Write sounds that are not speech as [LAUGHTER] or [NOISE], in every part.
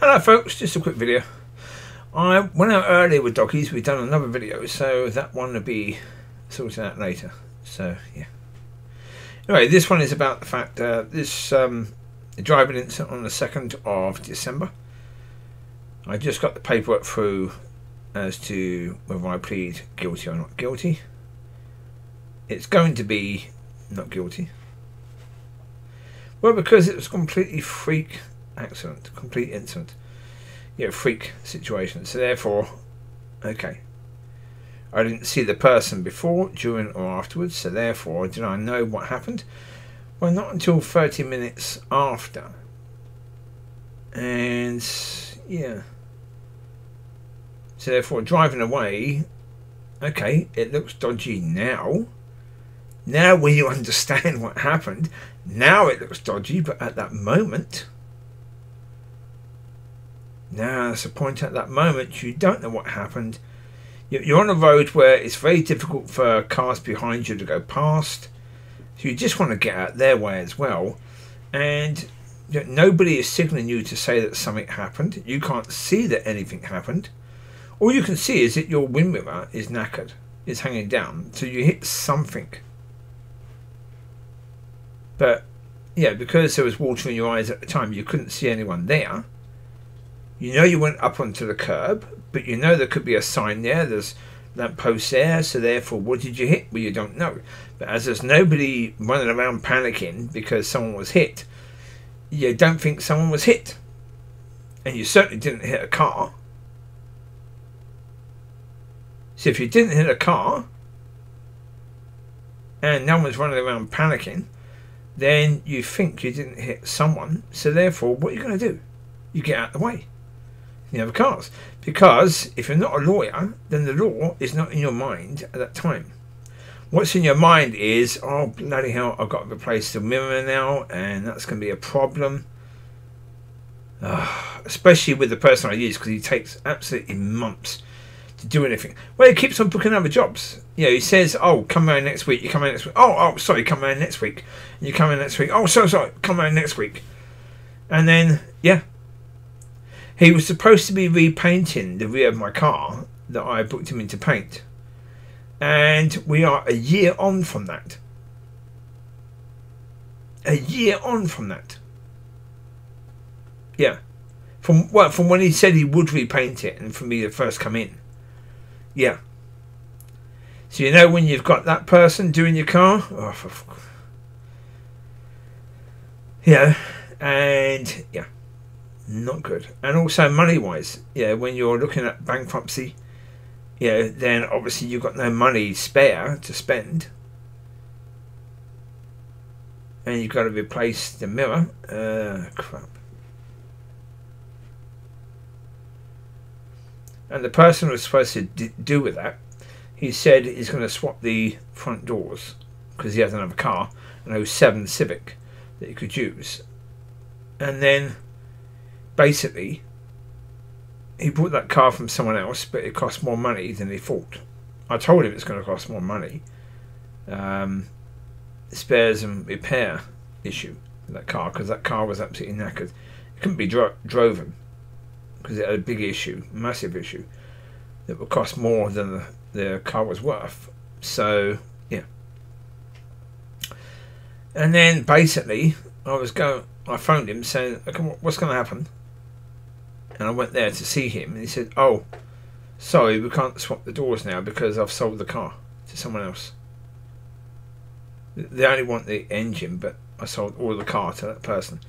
Hello folks, just a quick video. I went out earlier with doggies, we've done another video, so that one will be sorted out later. So yeah. Anyway, this one is about the fact uh, this um, driving incident on the 2nd of December. I just got the paperwork through as to whether I plead guilty or not guilty. It's going to be not guilty. Well, because it was completely freak accident, complete incident, you know, freak situation. So therefore, okay, I didn't see the person before, during, or afterwards. So therefore, did I know what happened? Well, not until 30 minutes after. And yeah. So therefore, driving away, okay, it looks dodgy now. Now, you [LAUGHS] understand what happened, now it looks dodgy, but at that moment, now that's a point at that moment, you don't know what happened. You're on a road where it's very difficult for cars behind you to go past. So you just want to get out their way as well. And nobody is signaling you to say that something happened. You can't see that anything happened. All you can see is that your wing mirror is knackered, is hanging down. So you hit something. But yeah, because there was water in your eyes at the time, you couldn't see anyone there. You know you went up onto the curb, but you know there could be a sign there. There's lampposts there, so therefore, what did you hit? Well, you don't know. But as there's nobody running around panicking because someone was hit, you don't think someone was hit. And you certainly didn't hit a car. So if you didn't hit a car, and no one's running around panicking, then you think you didn't hit someone. So therefore, what are you going to do? You get out of the way the other cars. Because if you're not a lawyer, then the law is not in your mind at that time. What's in your mind is, oh bloody hell, I've got to replace the mirror now, and that's going to be a problem. Uh, especially with the person I use, because he takes absolutely months to do anything. Well, he keeps on booking other jobs. You know, he says, "Oh, come around next week." You come around next week. Oh, oh, sorry, come around next week. You come around next week. Oh, so sorry, come around next week. And then, yeah, he was supposed to be repainting the rear of my car that I booked him into paint. And we are a year on from that. A year on from that. Yeah. From well, from when he said he would repaint it and for me to first come in. Yeah. So you know when you've got that person doing your car? Oh, for, yeah. And yeah not good. And also money wise, yeah, when you're looking at bankruptcy, yeah, then obviously you've got no money spare to spend. And you've got to replace the mirror. Uh, crap. And the person was supposed to do with that, he said he's going to swap the front doors because he has another car, an 07 Civic that he could use. And then basically, he bought that car from someone else, but it cost more money than he thought. I told him it's going to cost more money. Um, spares and repair issue that car because that car was absolutely knackered. It couldn't be dro- driven because it had a big issue, massive issue that would cost more than the, the car was worth. So yeah. And then basically, I was going. I phoned him saying, okay, "What's going to happen?" And I went there to see him, and he said, "Oh, sorry, we can't swap the doors now because I've sold the car to someone else. They only want the engine, but I sold all the car to that person."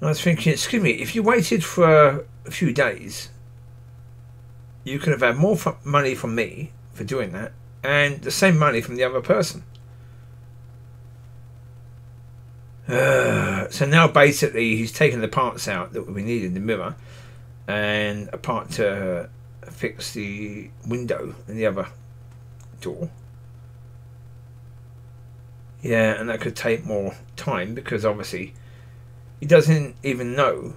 And I was thinking, excuse me, if you waited for a few days, you could have had more money from me for doing that, and the same money from the other person. Uh, [SIGHS] [SIGHS] so now basically he's taken the parts out that we need in the mirror and a part to fix the window and the other door. Yeah, and that could take more time because obviously he doesn't even know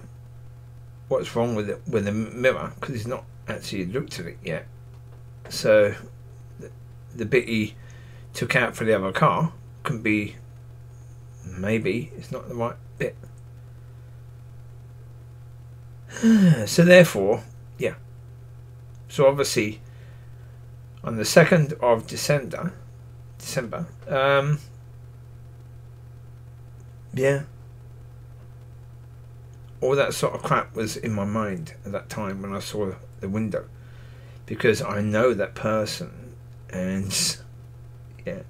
what's wrong with it with the mirror because he's not actually looked at it yet. So the, the bit he took out for the other car can be maybe it's not the right bit. [SIGHS] so therefore, yeah. So obviously, on the second of December, December, um, yeah, all that sort of crap was in my mind at that time when I saw the window, because I know that person, and yeah.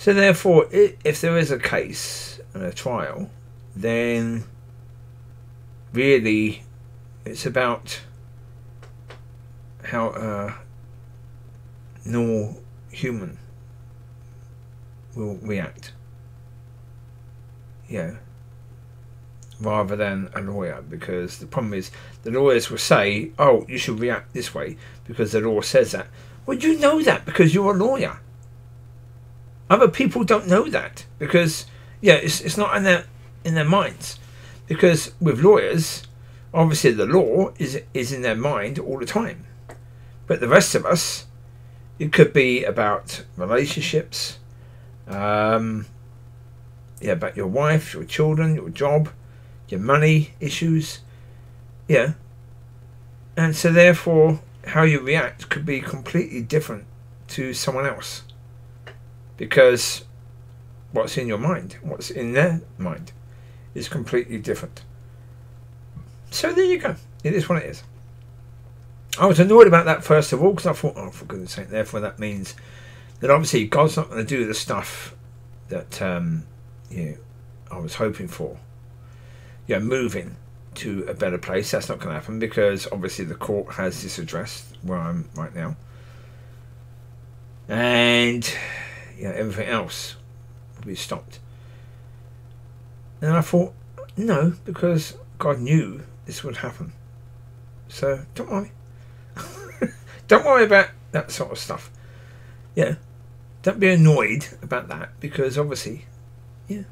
So therefore, if there is a case and a trial, then really it's about how a normal human will react. Yeah. Rather than a lawyer, because the problem is the lawyers will say, "Oh, you should react this way because the law says that." Well, you know that because you're a lawyer. Other people don't know that because yeah, it's it's not in their in their minds. Because with lawyers, obviously the law is is in their mind all the time. But the rest of us, it could be about relationships, um, yeah, about your wife, your children, your job, your money issues, yeah. And so therefore, how you react could be completely different to someone else, because what's in your mind, what's in their mind is completely different. So there you go. It is what it is. I was annoyed about that first of all because I thought, oh, for goodness sake, therefore that means that obviously God's not going to do the stuff that um, you know, I was hoping for. Yeah, you know, moving to a better place. That's not going to happen because obviously the court has this address where I'm right now. And yeah, everything else would be stopped. And I thought, no, because God knew this would happen. So don't worry. [LAUGHS] don't worry about that sort of stuff. Yeah. Don't be annoyed about that because obviously, yeah.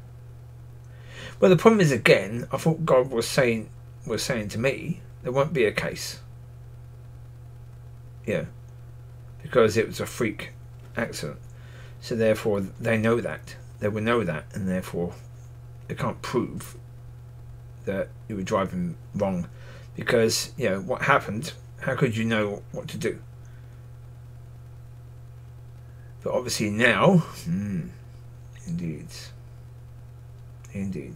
Well, the problem is again. I thought God was saying was saying to me there won't be a case. Yeah, because it was a freak accident. So therefore, they know that. They will know that, and therefore they can't prove that you were driving wrong. Because you know what happened how could you know what to do? But obviously now hmm, indeed. Indeed.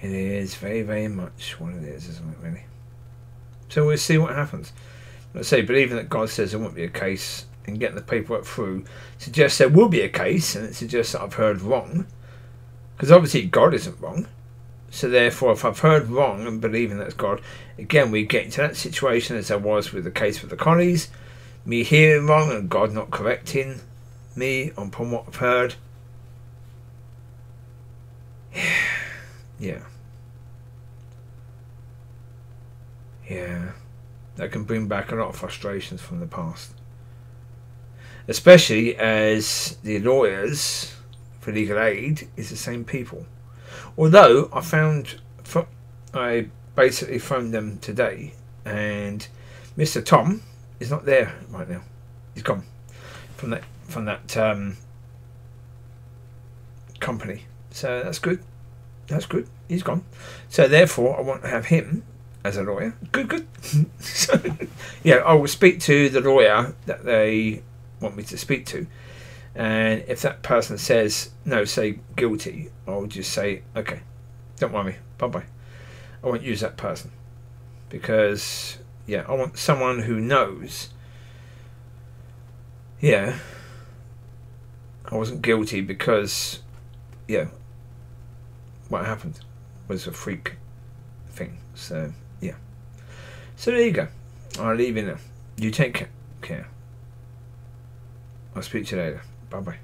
It is very very much what it is isn't it really? So we'll see what happens let's say believing that God says there won't be a case and getting the paperwork through suggests there will be a case, and it suggests that I've heard wrong. Because obviously God isn't wrong. So therefore, if I've heard wrong and believing that's God, again we get into that situation as I was with the case with the collies, me hearing wrong and God not correcting me upon what I've heard. [SIGHS] yeah. Yeah. That can bring back a lot of frustrations from the past especially as the lawyers for legal aid is the same people. Although I found, I basically phoned them today, and Mr. Tom is not there right now. He's gone from that from that um, company. So that's good. That's good. He's gone. So therefore, I want to have him as a lawyer. Good, good. [LAUGHS] so, yeah, I will speak to the lawyer that they want me to speak to. And if that person says no, say guilty, I'll just say, okay, don't worry, me. bye bye. I won't use that person because, yeah, I want someone who knows, yeah, I wasn't guilty because, yeah, what happened was a freak thing. So, yeah. So there you go. I'll leave you now. You take care. I'll speak to you later. Bye bye.